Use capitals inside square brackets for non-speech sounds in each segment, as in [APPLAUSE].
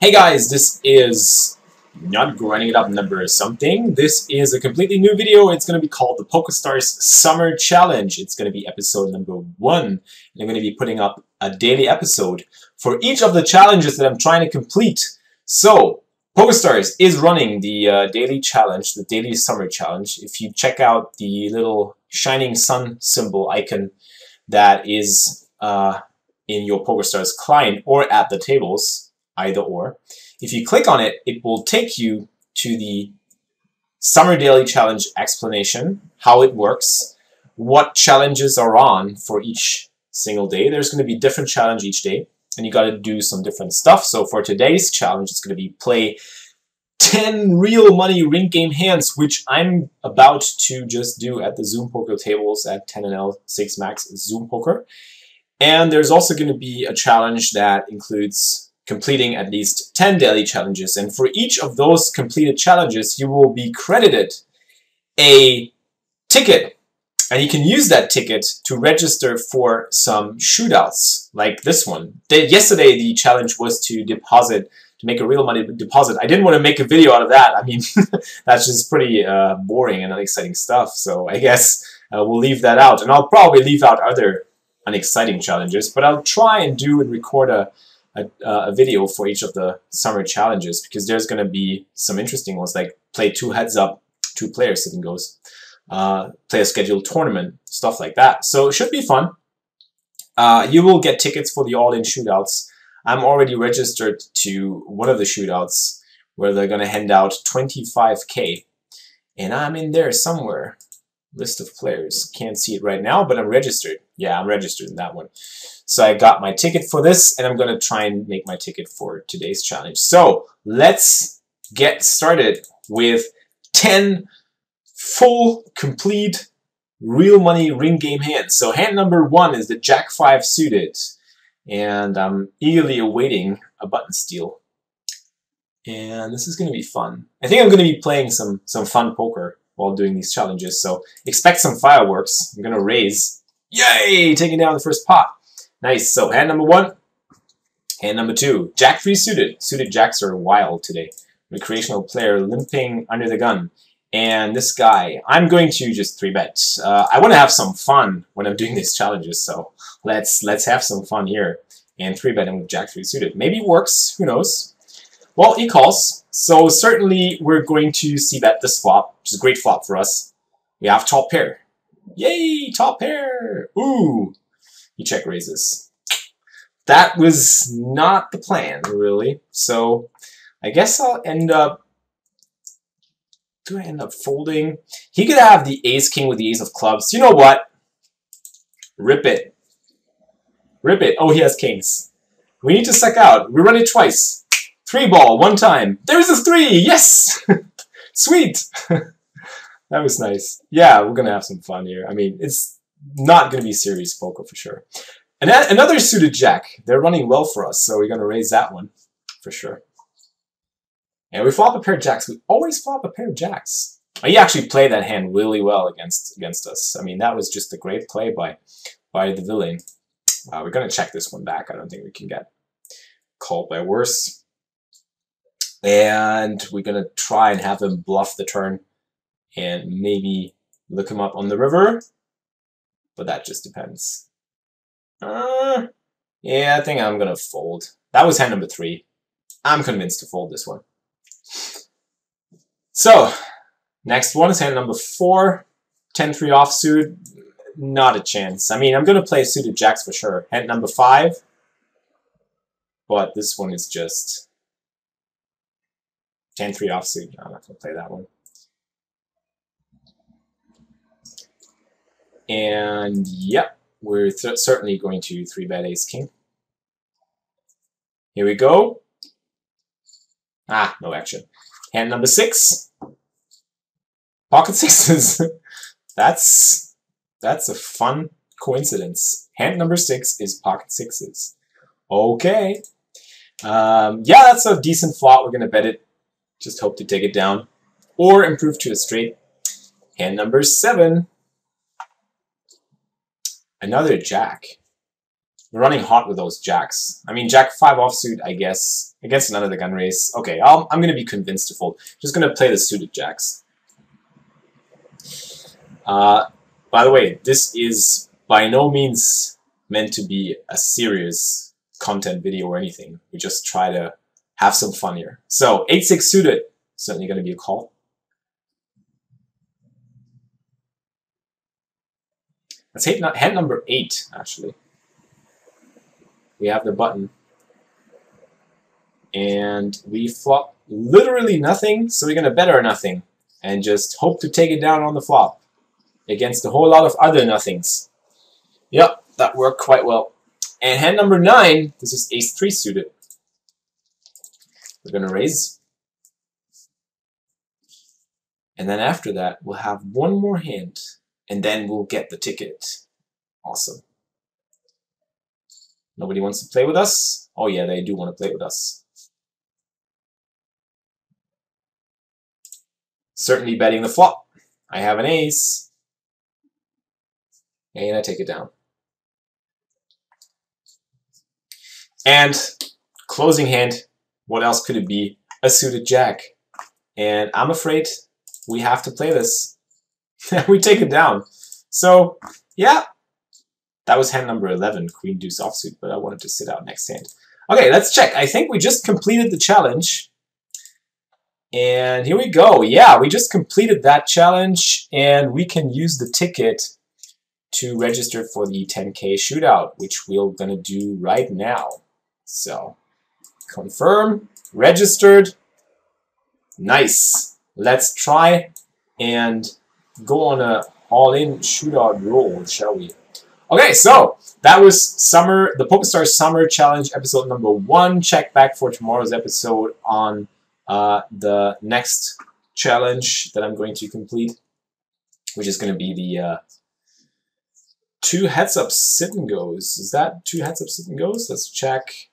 Hey guys, this is not grinding it up number something. This is a completely new video. It's going to be called the PokerStars Summer Challenge. It's going to be episode number one. And I'm going to be putting up a daily episode for each of the challenges that I'm trying to complete. So, PokerStars is running the uh, daily challenge, the daily summer challenge. If you check out the little shining sun symbol icon that is uh, in your PokerStars client or at the tables, either or. If you click on it, it will take you to the Summer Daily Challenge explanation, how it works, what challenges are on for each single day. There's going to be different challenge each day, and you got to do some different stuff. So for today's challenge, it's going to be play 10 real money ring game hands, which I'm about to just do at the Zoom Poker tables at 10 NL 6-Max Zoom Poker. And there's also going to be a challenge that includes completing at least 10 daily challenges. And for each of those completed challenges, you will be credited a ticket. And you can use that ticket to register for some shootouts, like this one. yesterday, the challenge was to deposit, to make a real money deposit. I didn't want to make a video out of that. I mean, [LAUGHS] that's just pretty uh, boring and unexciting stuff. So I guess uh, we'll leave that out. And I'll probably leave out other unexciting challenges, but I'll try and do and record a, a, a video for each of the summer challenges because there's going to be some interesting ones like play two heads up, two players sit and goes, uh, play a scheduled tournament, stuff like that. So it should be fun. Uh, you will get tickets for the all-in shootouts. I'm already registered to one of the shootouts where they're going to hand out 25k. And I'm in there somewhere list of players. Can't see it right now, but I'm registered. Yeah, I'm registered in that one. So I got my ticket for this, and I'm going to try and make my ticket for today's challenge. So let's get started with 10 full, complete, real money ring game hands. So hand number one is the Jack 5 suited, and I'm eagerly awaiting a button steal. And this is going to be fun. I think I'm going to be playing some, some fun poker while doing these challenges. So expect some fireworks. I'm going to raise. Yay! Taking down the first pot. Nice. So hand number one. Hand number two. Jack 3 suited. Suited jacks are wild today. Recreational player limping under the gun. And this guy, I'm going to just 3-bet. Uh, I want to have some fun when I'm doing these challenges, so let's let's have some fun here. And 3-betting with Jack 3 suited. Maybe works, who knows. Well, he calls, so certainly we're going to see bet this flop, which is a great flop for us. We have top pair. Yay, top pair! Ooh! He check raises. That was not the plan, really. So I guess I'll end up... Do I end up folding? He could have the ace-king with the ace of clubs. You know what? Rip it. Rip it. Oh, he has kings. We need to suck out. We run it twice. Three ball, one time. There's a three! Yes! [LAUGHS] Sweet! [LAUGHS] that was nice. Yeah, we're to have some fun here. I mean, it's not to be serious poker for sure. And another suited jack. They're running well for us, so we're to raise that one for sure. And we flop a pair of jacks. We always flop a pair of jacks. He actually played that hand really well against against us. I mean, that was just a great play by by the villain. Uh, we're to check this one back. I don't think we can get called by worse. And we're going to try and have him bluff the turn and maybe look him up on the river. But that just depends. Uh, yeah, I think I'm going to fold. That was hand number three. I'm convinced to fold this one. So, next one is hand number four. 10-3 offsuit. Not a chance. I mean, I'm going to play suited jacks for sure. Hand number five. But this one is just 10-3 offsuit. I'm not going to play that one. And yep, we're certainly going to 3-bet ace-king. Here we go. Ah, no action. Hand number 6. Pocket [LAUGHS] sixes. that's that's a fun coincidence. Hand number 6 is pocket sixes. Okay. Um, yeah, that's a decent flop. We're going to bet it just hope to take it down or improve to a straight. Hand number seven. Another jack. We're running hot with those jacks. I mean, jack 5 offsuit, I guess, against of the gun race. Okay, i am going to be convinced to fold. Just going to play the suited jacks. Uh, by the way, this is by no means meant to be a serious content video or anything. We just try to have some fun here. So, 8-6 suited, certainly going to be a call. Let's hit hand number 8, actually we have the button. And we flop literally nothing, so we're going to bet our nothing. And just hope to take it down on the flop. Against a whole lot of other nothings. Yep, that worked quite well. And hand number 9, this is ace-3 suited. We're going to raise. And then after that, we'll have one more hand. And then we'll get the ticket. Awesome. Nobody wants to play with us? Oh yeah, they do want to play with us. Certainly betting the flop. I have an ace. And I take it down. And closing hand, what else could it be? A suited jack. And I'm afraid we have to play this. [LAUGHS] we take it down. So, yeah, that was hand number 11, Queen Deuce offsuit, but I wanted to sit out next hand. Okay, let's check. I think we just completed the challenge. And here we go. Yeah, we just completed that challenge, and we can use the ticket to register for the 10K shootout, which we're going to do right now. So, confirm, registered. Nice. Let's try and go on a all-in shootout roll, shall we? Okay, so that was summer, the PokerStars Summer Challenge episode number one. Check back for tomorrow's episode on uh, the next challenge that I'm going to complete, which is going to be the uh, two heads up sit and goes. Is that two heads up sit and goes? Let's check.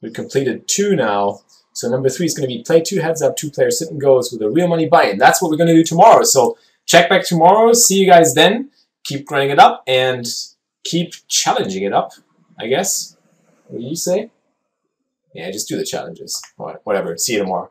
We've completed two now. So number three is going to be play two heads up, two player sit and goes with a real money buy-in. That's what we're going to do tomorrow. So check back tomorrow. See you guys then keep grinding it up and keep challenging it up, I guess. What do you say? Yeah, just do the challenges. Whatever. See you tomorrow.